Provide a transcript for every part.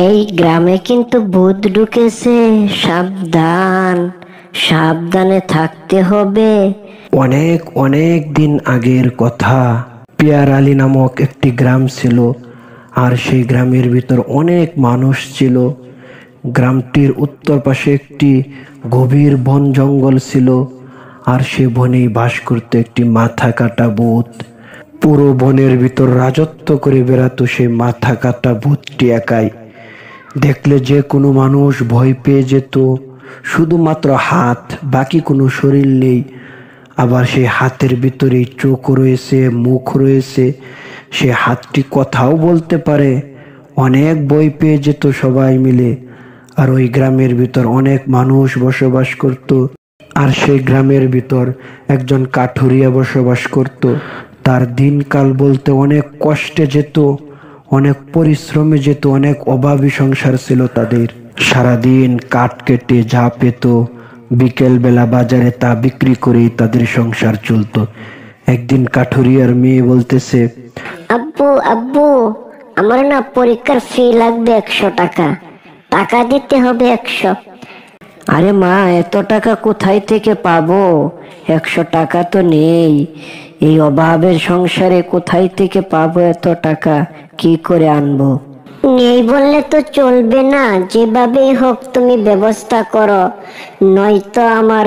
এই গ্রামে কিন্তু ভূত ঢুকেছে। সাবধান, সাবধানে থাকতে হবে। অনেক অনেক দিন আগের কথা। পিয়ার আলী নামক একটি গ্রাম ছিল, আর সেই গ্রামের ভিতর অনেক মানুষ ছিল। গ্রামটির উত্তর পাশে একটি গভীর বন জঙ্গল ছিল, আর সে বনেই বাস করতে একটি মাথা কাটা ভূত। পুরো বনের ভিতর রাজত্ব করে বেড়াতো সেই মাথা কাটা ভূতটি একাই। দেখলে যে কোনো মানুষ ভয় পেয়ে যেত। শুধুমাত্র হাত, বাকি কোনো শরীর নেই। আবার সেই হাতের ভিতরে চোখ রয়েছে, মুখ রয়েছে। সে হাতটি কথাও বলতে পারে। অনেক বই পেয়ে যেত সবাই মিলে। আর ওই গ্রামের ভিতর অনেক মানুষ বসবাস করত। আর সেই গ্রামের ভিতর একজন কাঠুরিয়া বসবাস করত। তার দিনকাল বলতে অনেক কষ্টে যেত। অনেক পরিশ্রমে যেত অনেক অভাবী সংসার ছিল তাদের। সারাদিন কাঠ কেটে যা পেত বিকেল বেলা বাজারে তা বিক্রি করেই তাদের সংসার চলতো। একদিন কাঠুরিয়ার মেয়ে বলতেছে আব্বু আব্বু আমার না পরীক্ষার ফি লাগবে একশো টাকা। টাকা দিতে হবে একশো। আরে মা এত টাকা কোথায় থেকে পাবো? একশো টাকা তো নেই। এই অভাবের সংসারে কোথায় থেকে পাবো এত টাকা? কি করে আনব? নেই বললে তো চলবে না যেভাবেই হোক তুমি ব্যবস্থা করো। নয়তো আমার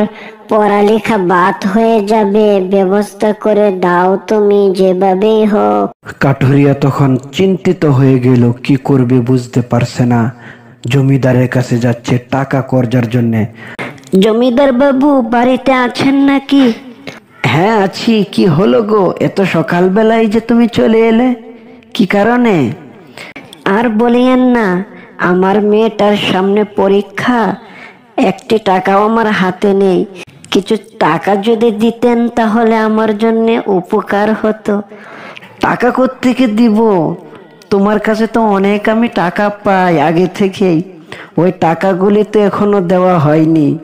পড়ালেখা বাদ হয়ে যাবে ব্যবস্থা করে দাও তুমি যেভাবেই হোক। কাঠুরিয়া তখন চিন্তিত হয়ে গেল কি করবে বুঝতে পারছে না। জমিদারের কাছে যাচ্ছে টাকা কর্জার জন্যে। জমিদার বাবু বাড়িতে আছেন নাকি? হ্যাঁ আছি। কি হলো গো? এত সকালবেলায় যে তুমি চলে এলে। কি কারণে? আর বলিয়েন না আমার মেয়েটার সামনে পরীক্ষা। একটি টাকাও আমার হাতে নেই। কিছু টাকা যদি দিতেন তাহলে আমার জন্য উপকার হতো। টাকা থেকে দিব? তোমার কাছে তো অনেক আমি টাকা পাই আগে থেকেই। ওই টাকাগুলি তো এখনও দেওয়া হয়নি।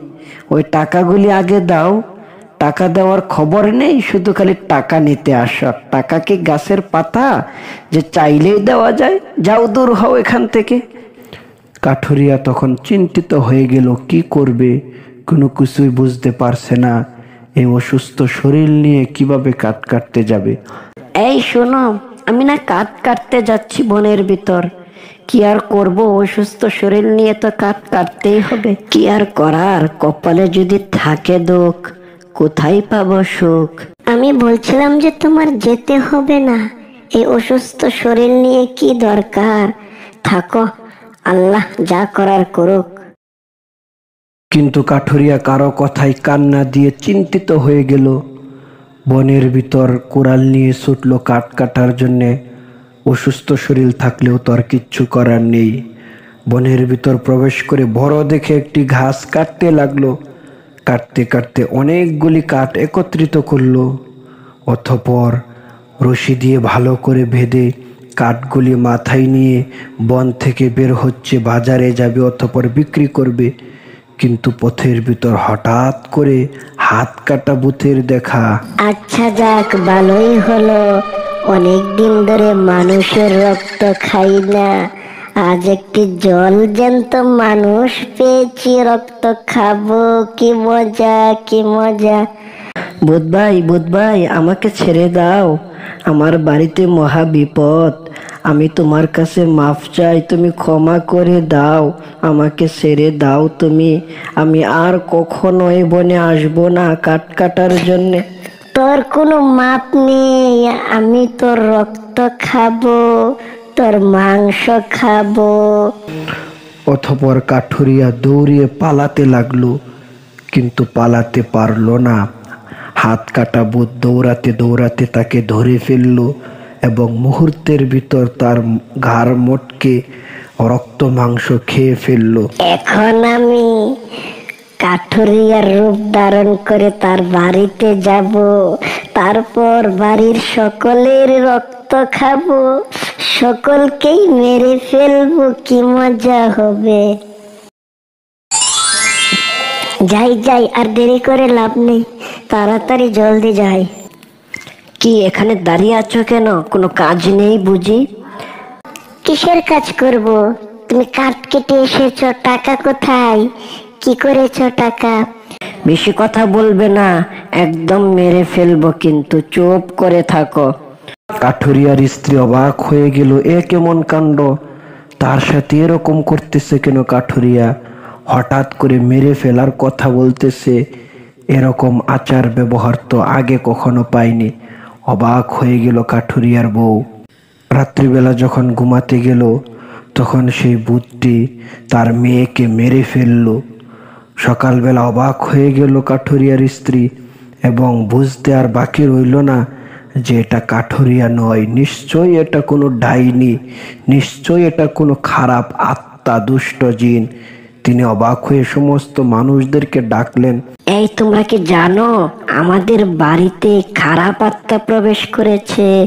ওই টাকাগুলি আগে দাও। টাকা দেওয়ার খবর নেই শুধু খালি টাকা নিতে আসা। টাকা কি গাছের পাতা যে চাইলেই দেওয়া যায়? যাও দূর হও এখান থেকে। কাঠুরিয়া তখন চিন্তিত হয়ে গেল কি করবে? কোনো কিছুই বুঝতে পারছে না। এই অসুস্থ শরীর নিয়ে কীভাবে কাট কাটতে যাবে? এই শোনো আমি না কাঠ কাটতে যাচ্ছি বনের ভিতর। কি আর করব? অসুস্থ শরীর নিয়ে তো কাঠ কাটতেই হবে। কি আর করার? কপালে যদি থাকে দুঃখ। কোথায় পাব সুখ? আমি বলছিলাম যে তোমার যেতে হবে না। এই অসুস্থ শরীর নিয়ে কি দরকার? থাকো আল্লাহ যা করার করুক। কিন্তু কাঠুরিয়া কারও কথায় কান্না দিয়ে চিন্তিত হয়ে গেল। বনের ভিতর কোরাল নিয়ে ছুটল কাঠ কাটার জন্যে। অসুস্থ শরীর থাকলেও তো আর কিচ্ছু করার নেই। বনের ভিতর প্রবেশ করে বড় দেখে একটি ঘাস কাটতে লাগল। কাটতে কাটতে অনেকগুলি কাঠ একত্রিত করল। অথপর রশি দিয়ে ভালো করে বেঁধে কাঠগুলি মাথায় নিয়ে বন থেকে বের হচ্ছে, বাজারে যাবে অথপর বিক্রি করবে। কিন্তু পথের ভিতর হঠাৎ করে হাত কাটা বুথের দেখা। আচ্ছা যাক, ভালোই হলো। অনেক দিন ধরে মানুষের রক্ত খাই না। আজ একটি জল জ্যান্ত মানুষ পেয়েছি রক্ত খাব কি মজা কি মজা। বুধ ভাই বুধ ভাই আমাকে ছেড়ে দাও। আমার বাড়িতে মহা বিপদ। আমি তোমার কাছে মাফ চাই তুমি ক্ষমা করে দাও। আমাকে ছেড়ে দাও তুমি। আমি আর কখনো এই বনে আসব না কাট কাটার জন্যে। তোর কোনো মাপ নেই আমি তোর রক্ত খাব। তোর মাংস খাব। অথপর কাঠুরিয়া দৌড়িয়ে পালাতে লাগল কিন্তু পালাতে পারল না। হাত কাটা বুধ দৌড়াতে দৌড়াতে তাকে ধরে ফেলল এবং মুহূর্তের ভিতর তার ঘাড় মোটকে রক্ত মাংস খেয়ে ফেলল। এখন আমি কাঠুরিয়ার রূপ ধারণ করে তার বাড়িতে যাব তারপর বাড়ির সকলের রক্ত খাব। সকলকেই মেরে ফেলব কি মজা হবে। যাই যাই আর দেরি করে লাভ নেই। তাড়াতাড়ি জলদি যাই। কি এখানে দাঁড়িয়ে আছো কেন? কোনো কাজ নেই বুঝি? কিসের কাজ করব? তুমি কাঠ কেটে এসেছ টাকা কোথায়? কি করেছ টাকা? বেশি কথা বলবে না একদম মেরে ফেলব কিন্তু চুপ করে থাকো। কাঠুরিয়ার স্ত্রী অবাক হয়ে গেল, এ কেমন কাণ্ড? তার সাথে এরকম করতেছে কেন কাঠুরিয়া? হঠাৎ করে মেরে ফেলার কথা বলতেছে। এরকম আচার ব্যবহার তো আগে কখনো পাইনি। অবাক হয়ে গেল কাঠুরিয়ার বউ। রাত্রিবেলা যখন ঘুমাতে গেল, তখন সেই ভূতটি তার মেয়েকে মেরে ফেলল। সকালবেলা অবাক হয়ে গেল কাঠুরিয়ার স্ত্রী এবং বুঝতে আর বাকি রইল না। যে এটা কাঠুরিয়া নয় নিশ্চয়ই এটা কোনো ডাইনি নিশ্চয়ই এটা কোনো খারাপ আত্মা দুষ্ট জিন। তিনি অবাক হয়ে সমস্ত মানুষদেরকে ডাকলেন এই তোমরা কি জানো আমাদের বাড়িতে খারাপ আত্মা প্রবেশ করেছে?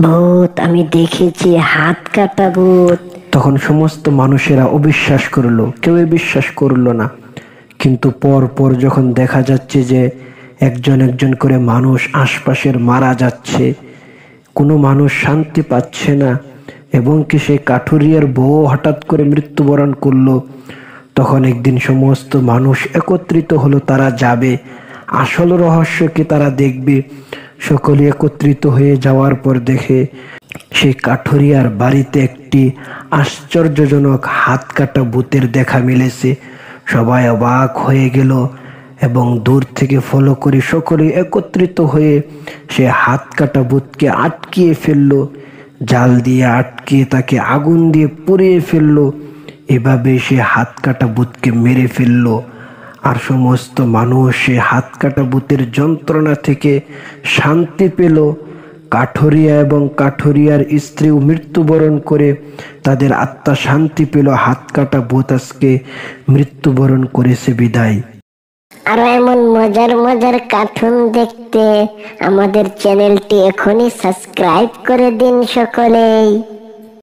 ভূত আমি দেখেছি হাত কাটা ভূত। তখন সমস্ত মানুষেরা অবিশ্বাস করল কেউ বিশ্বাস করল না। কিন্তু পর পর যখন দেখা যাচ্ছে যে একজন একজন করে মানুষ আশপাশের মারা যাচ্ছে, কোনো মানুষ শান্তি পাচ্ছে না, এবং কি সেই কাঠুরিয়ার বউ হঠাৎ করে মৃত্যুবরণ করল, তখন একদিন সমস্ত মানুষ একত্রিত হলো, তারা যাবে। আসল রহস্য কি তারা দেখবে? সকলে একত্রিত হয়ে যাওয়ার পর দেখে, সেই কাঠুরিয়ার বাড়িতে একটি আশ্চর্যজনক হাত কাটা ভূতের দেখা মিলেছে। সবাই অবাক হয়ে গেল এবং দূর থেকে ফলো করে সকলে একত্রিত হয়ে সে হাত কাটা ভূতকে আটকিয়ে ফেলল, জাল দিয়ে আটকিয়ে তাকে আগুন দিয়ে পুড়িয়ে ফেলল, এভাবে সে হাত কাটা ভূতকে মেরে ফেলল। আর সমস্ত মানুষ সে হাত কাটা ভূতের যন্ত্রণা থেকে শান্তি পেল। কাঠুরিয়া এবং কাঠুরিয়ার স্ত্রীও মৃত্যুবরণ করে তাদের আত্মা শান্তি পেল। হাত কাটা আজকে মৃত্যুবরণ করেছে বিদায়। আরও এমন মজার মজার কার্টুন দেখতে আমাদের চ্যানেলটি এখনই সাবস্ক্রাইব করে দিন সকলেই।